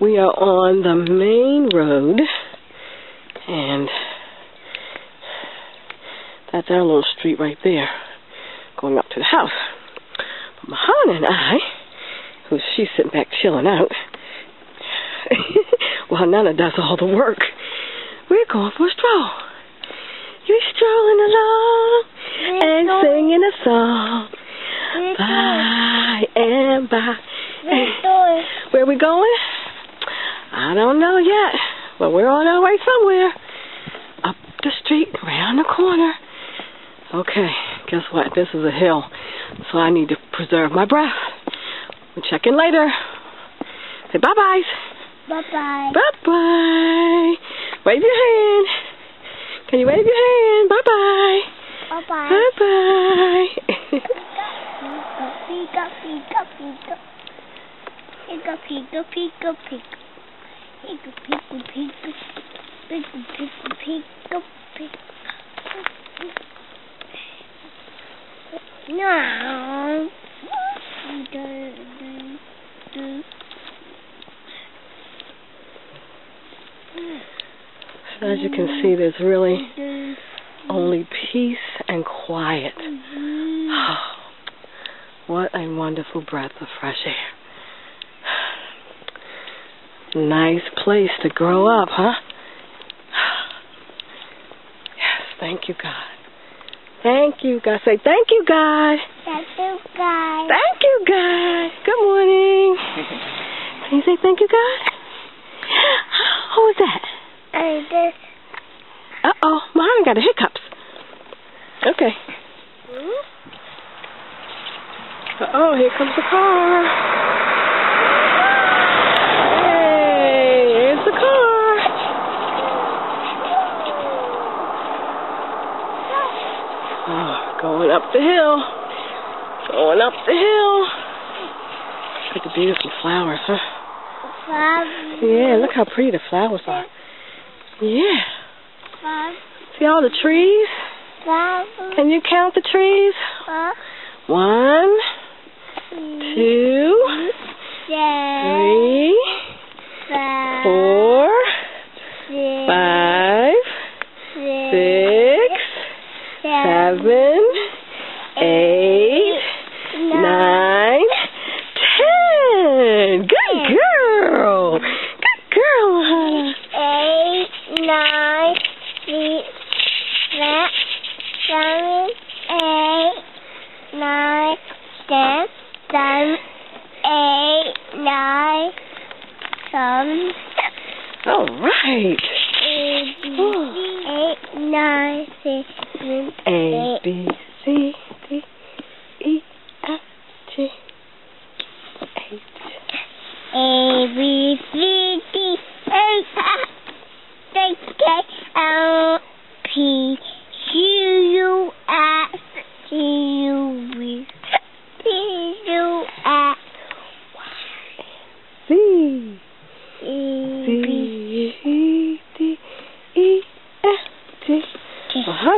We are on the main road, and that's our little street right there, going up to the house. But Muhanna and I, who she's sitting back chilling out, while Nana does all the work, we're going for a stroll. You're strolling along and singing a song. Bye and bye. Where are we going? I don't know yet, but we're on our way somewhere. Up the street, around the corner. Okay, guess what? This is a hill, so I need to preserve my breath. We'll check in later. Say bye byes. Bye bye. Bye bye. Wave your hand. Can you wave your hand? Bye bye. Bye bye. Bye bye. Pika, pika, pika. Pika, pika, pika, Pika, pika, pika. Pika, pika, pika, pika. No. So as you can see, there's really only peace and quiet. what a wonderful breath of fresh air. Nice place to grow up, huh? Yes, thank you, God. Thank you, God. Say thank you, God. Thank you, God. Thank you, God. Good morning. Can you say thank you, God? Who was that? And this. Uh oh, Mohammed got the hiccups. Okay. Uh oh, here comes the car. Hey, here's the car. Oh, going up the hill. Going up the hill. Look at the beautiful flowers, huh? Yeah, look how pretty the flowers are. Yeah. See all the trees? Can you count the trees? one One, two, three, four, five, six, seven, eight, nine, ten. Good girl. Good girl, Hannah. eight, nine, six, seven, eight, nine, ten, seven, eight, nine, seven, All right. eight, eight, nine, six, seven, A B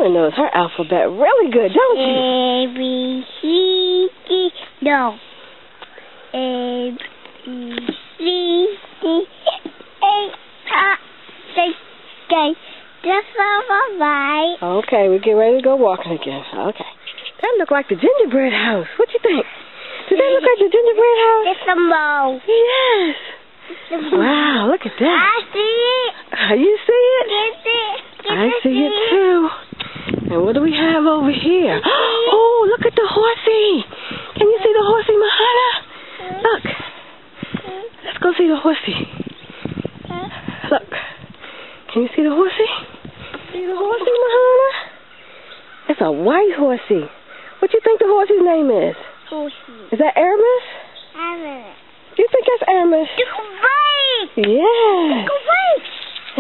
Well, knows her alphabet really good, don't you? A B C D no A B C D H I J K Just all right. Okay, we get ready to go walking again. Okay. That look like the gingerbread house. What you think? Does that look like the gingerbread house? It's a mole. Yes. Wow, look at that. I see it. Uh, You see it? Get it. Get I see it too. And what do we have over here? Oh, look at the horsey. Can you see the horsey, Muhanna? Look. Let's go see the horsey. Huh? Look. Can you see the horsey? See the horsey, Muhanna? It's a white horsey. What do you think the horsey's name is? Horsey. Is that Aramis? Do you think that's Aramis? Great. Yes. Great.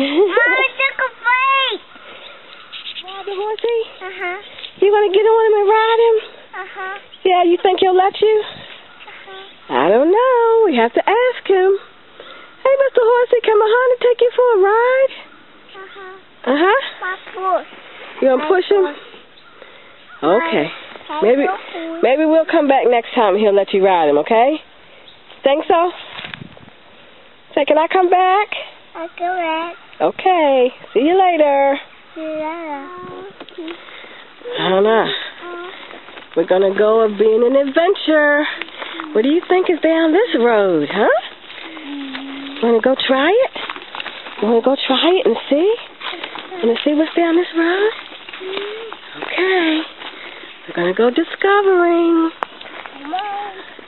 Mama, took a break. Ride the horsey? Uh huh. You gonna get on him and ride him? Uh huh. Yeah, you think he'll let you? I don't know. We have to ask him. Hey, Mr. Horsey, can Muhanna take you for a ride? Uh huh. Uh huh. My foot. You gonna push him? Okay. Maybe maybe we'll come back next time and he'll let you ride him, okay? Think so? Say, can I come back? I go back. Okay. See you later. See you later. Hannah, we're gonna go a being an adventure. What do you think is down this road, huh? Wanna go try it? Wanna go try it and see? Wanna see what's down this road? Okay. We're gonna go discovering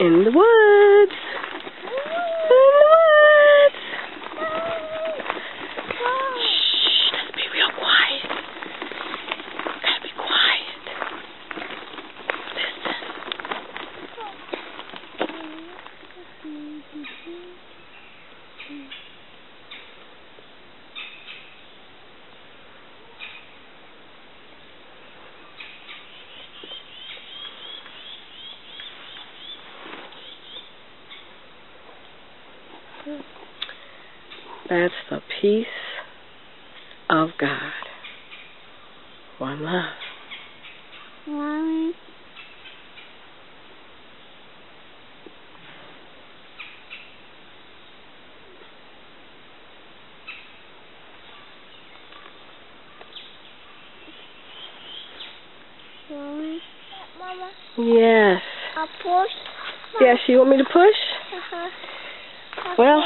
in the woods. In the woods. Shh, let's be real quiet. Gotta be quiet. Listen. That's the peace of God. One love. Mommy. Mommy. Mama, Yes. I push. Yes, you want me to push? Uh-huh. Well,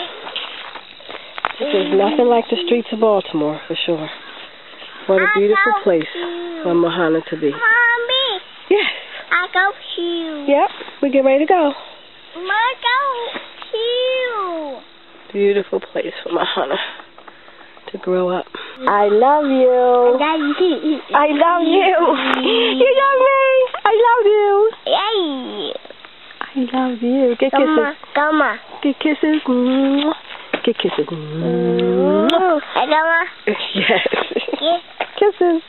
this is nothing like the streets of Baltimore, for sure. What a beautiful place for Muhanna to be. Mommy, Yes. I go to. Yep, we get ready to go. I go to. Beautiful place for Muhanna to grow up. I love you. Daddy. I love you. You love me. I love you. Yay. I love you. Get kisses. on, come on. Get kisses. Get kisses. Hello. Yes. Kisses.